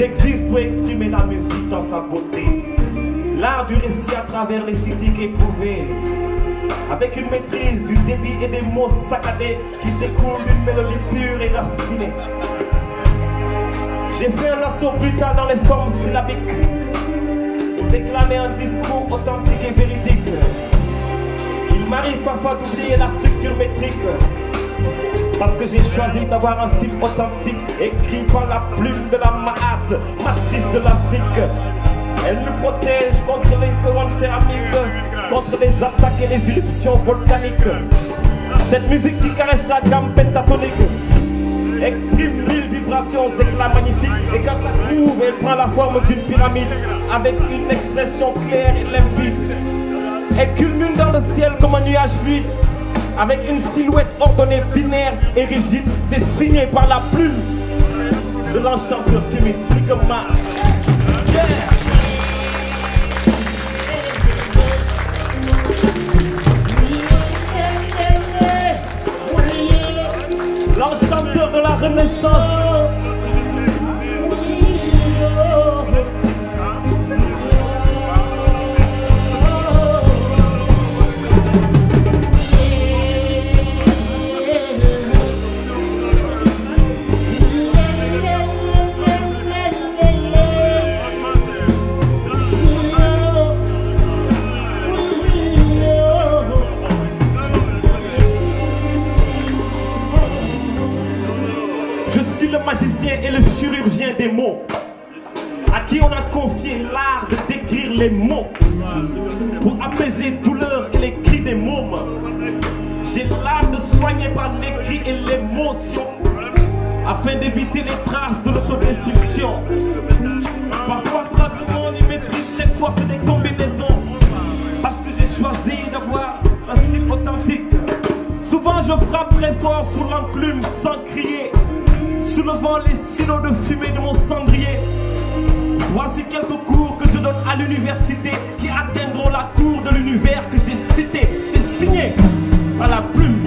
J'existe pour exprimer la musique dans sa beauté. L'art du récit à travers l'esthétique éprouvée. Avec une maîtrise du débit et des mots saccadés qui découlent d'une mélodie pure et raffinée. J'ai fait un assaut brutal dans les formes syllabiques. Déclamer un discours authentique et véridique. Il m'arrive parfois d'oublier la structure métrique. Parce que j'ai choisi d'avoir un style authentique écrit par la plume de la Mahat, matrice de l'Afrique. Elle nous protège contre les couronnes céramiques, contre les attaques et les éruptions volcaniques. Cette musique qui caresse la gamme pentatonique exprime mille vibrations, éclats magnifiques. Et quand ça ouvre, elle prend la forme d'une pyramide avec une expression claire et limpide. Elle culmine dans le ciel comme un nuage fluide avec une silhouette ordonnée, binaire et rigide. C'est signé par la plume de timide, Big Mars. Yeah. L'enchanteur de la Renaissance. Et le chirurgien des mots, à qui on a confié l'art de décrire les mots pour apaiser douleur et les cris des mômes. J'ai l'art de soigner par l'écrit et l'émotion afin d'éviter les traces de l'autodestruction. Parfois cela demande une maîtrise très forte des combinaisons parce que j'ai choisi d'avoir un style authentique. Souvent je frappe très fort sur l'enclume sans crier soulevant les silos de fumée de mon cendrier. Voici quelques cours que je donne à l'université qui atteindront la cour de l'univers que j'ai cité. C'est signé par la plume